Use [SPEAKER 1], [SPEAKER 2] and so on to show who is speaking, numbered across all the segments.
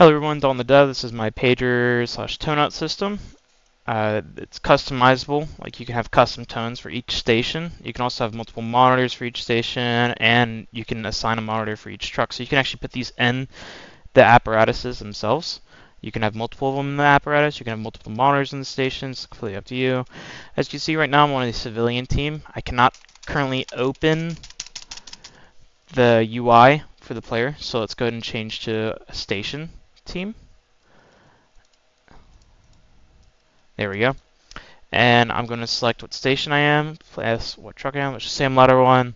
[SPEAKER 1] Hello everyone, Dalton the Dev. This is my pager slash tone out system. Uh, it's customizable, like you can have custom tones for each station. You can also have multiple monitors for each station, and you can assign a monitor for each truck. So you can actually put these in the apparatuses themselves. You can have multiple of them in the apparatus. You can have multiple monitors in the stations. Completely up to you. As you can see right now, I'm on the civilian team. I cannot currently open the UI for the player. So let's go ahead and change to a station team. There we go. And I'm going to select what station I am, plus what truck I am. Just say I'm ladder 1.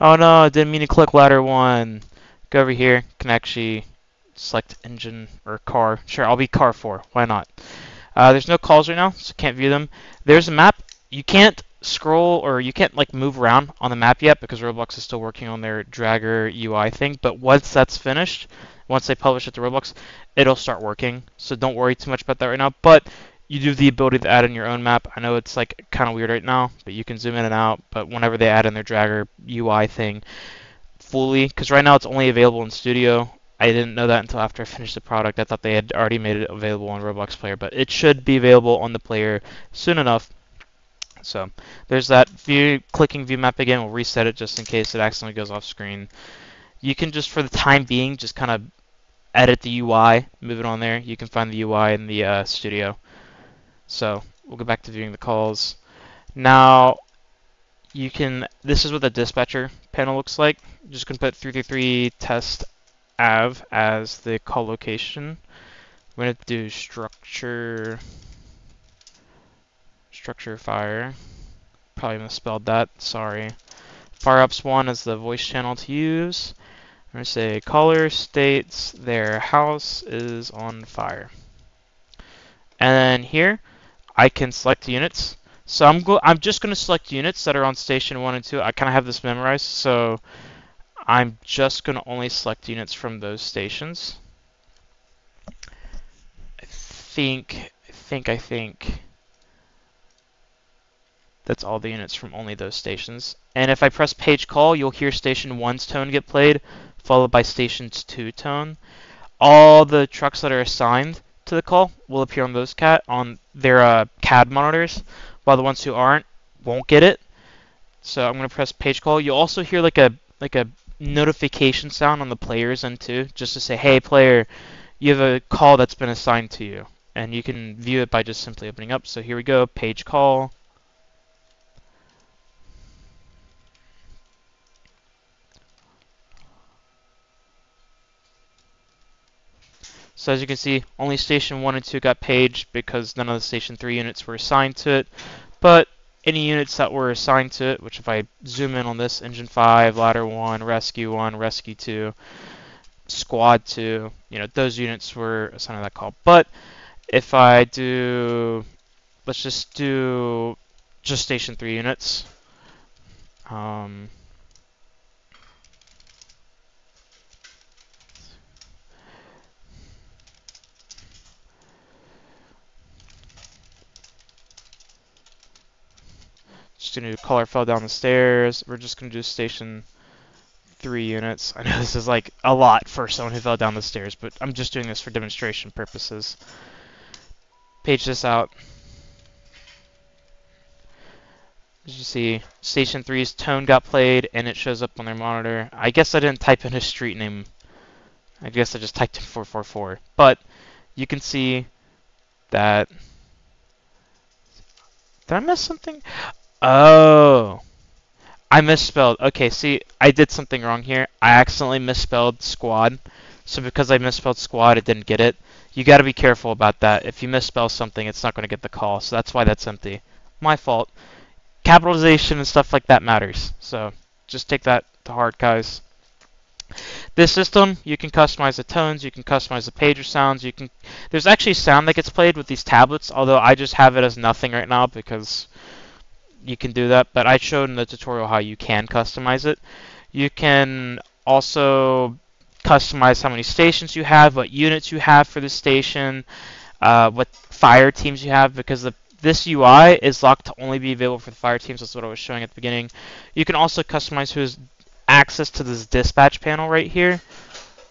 [SPEAKER 1] Oh no, I didn't mean to click ladder 1. Go over here, can actually select engine or car. Sure, I'll be car 4. Why not? Uh, there's no calls right now, so can't view them. There's a map. You can't scroll or you can't like move around on the map yet because Roblox is still working on their dragger UI thing. But once that's finished, once they publish it to Roblox, it'll start working. So don't worry too much about that right now. But you do have the ability to add in your own map. I know it's like kind of weird right now, but you can zoom in and out. But whenever they add in their dragger UI thing fully, because right now it's only available in Studio. I didn't know that until after I finished the product. I thought they had already made it available on Roblox Player, but it should be available on the player soon enough. So there's that view clicking view map again. We'll reset it just in case it accidentally goes off screen. You can just for the time being just kind of edit the UI, move it on there. You can find the UI in the uh, studio. So we'll go back to viewing the calls. Now you can, this is what the dispatcher panel looks like. I'm just to put 333 test av as the call location. Going to do structure structure fire. Probably misspelled that, sorry. Fire Ops one is the voice channel to use. I'm going to say caller states their house is on fire. And then here, I can select units. So I'm go I'm just going to select units that are on station 1 and 2. I kind of have this memorized, so I'm just going to only select units from those stations. I think, I think, I think that's all the units from only those stations. And if I press page call, you'll hear station 1's tone get played, followed by station's 2 tone. All the trucks that are assigned to the call will appear on those cat on their uh, CAD monitors, while the ones who aren't won't get it. So I'm gonna press page call. You'll also hear like a like a notification sound on the player's end too, just to say, hey player, you have a call that's been assigned to you. And you can view it by just simply opening up. So here we go, page call. So as you can see, only station 1 and 2 got paged because none of the station 3 units were assigned to it. But any units that were assigned to it, which if I zoom in on this, Engine 5, Ladder 1, Rescue 1, Rescue 2, Squad 2, you know, those units were assigned to that call. But if I do, let's just do just station 3 units. Um, Just gonna do caller fell down the stairs. We're just gonna do station three units. I know this is like a lot for someone who fell down the stairs, but I'm just doing this for demonstration purposes. Page this out. As you see, Station 3's tone got played, and it shows up on their monitor. I guess I didn't type in his street name. I guess I just typed in 444. But you can see that... Did I miss something? Oh. I misspelled. Okay, see, I did something wrong here. I accidentally misspelled squad. So because I misspelled squad, it didn't get it. You got to be careful about that. If you misspell something, it's not going to get the call. So that's why that's empty. My fault. Capitalization and stuff like that matters. So just take that to heart, guys. This system, you can customize the tones, you can customize the pager sounds, you can... There's actually sound that gets played with these tablets, although I just have it as nothing right now because you can do that, but I showed in the tutorial how you can customize it. You can also customize how many stations you have, what units you have for the station, uh, what fire teams you have, because the, this UI is locked to only be available for the fire teams. That's what I was showing at the beginning. You can also customize who has access to this dispatch panel right here.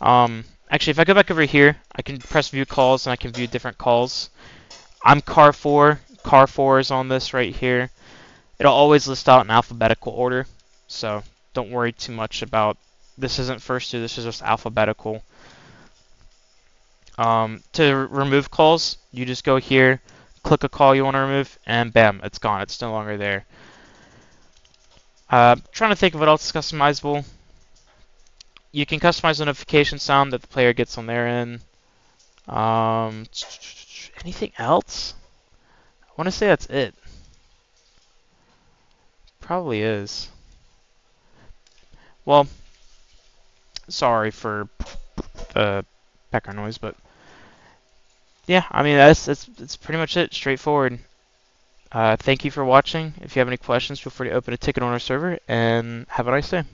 [SPEAKER 1] Um, actually, if I go back over here, I can press view calls and I can view different calls. I'm car 4. Car 4 is on this right here. It'll always list out in alphabetical order, so don't worry too much about this isn't first two, this is just alphabetical. Um, to remove calls, you just go here, click a call you want to remove, and bam, it's gone. It's no longer there. Uh, trying to think of what else is customizable. You can customize the notification sound that the player gets on their end. Um, anything else? I want to say that's it. Probably is. Well, sorry for the background noise, but yeah, I mean that's that's that's pretty much it. Straightforward. Uh, thank you for watching. If you have any questions, feel free to open a ticket on our server, and have a nice day.